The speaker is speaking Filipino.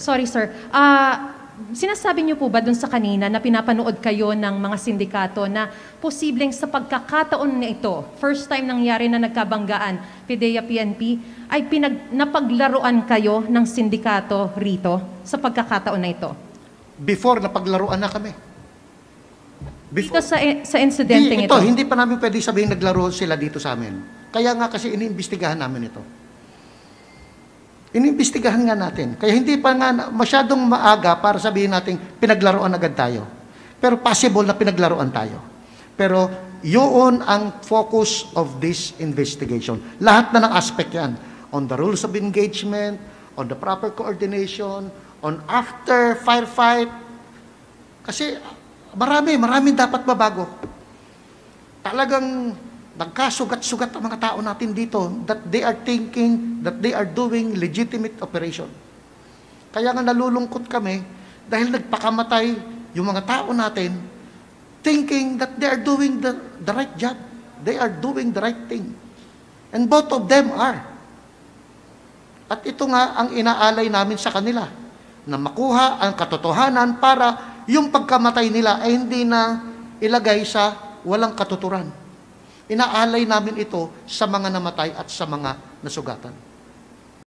Sorry, sir. Ah, sinasabi niyo po ba dun sa kanina na pinapanood kayo ng mga sindikato na posibleng sa pagkakataon na ito, first time nangyari na nagkabanggaan, PIDEA PNP, ay pinag, napaglaruan kayo ng sindikato rito sa pagkakataon na ito? Before, napaglaruan na kami. Dito sa, sa insidente ito. ito, hindi pa namin pwede sabihin naglaro sila dito sa amin. Kaya nga kasi iniimbestigahan namin ito. Iniimbestigahan nga natin. Kaya hindi pa nga masyadong maaga para sabihin natin pinaglaruan agad tayo. Pero possible na pinaglaruan tayo. Pero yun ang focus of this investigation. Lahat na ng aspect yan. On the rules of engagement, on the proper coordination, on after firefight. Kasi marami, marami dapat mabago talagang nagkasugat-sugat ang mga tao natin dito that they are thinking that they are doing legitimate operation. Kaya nga nalulungkot kami dahil nagpakamatay yung mga tao natin thinking that they are doing the, the right job. They are doing the right thing. And both of them are. At ito nga ang inaalay namin sa kanila na makuha ang katotohanan para yung pagkamatay nila ay hindi na ilagay sa walang katuturan. Inaalay namin ito sa mga namatay at sa mga nasugatan.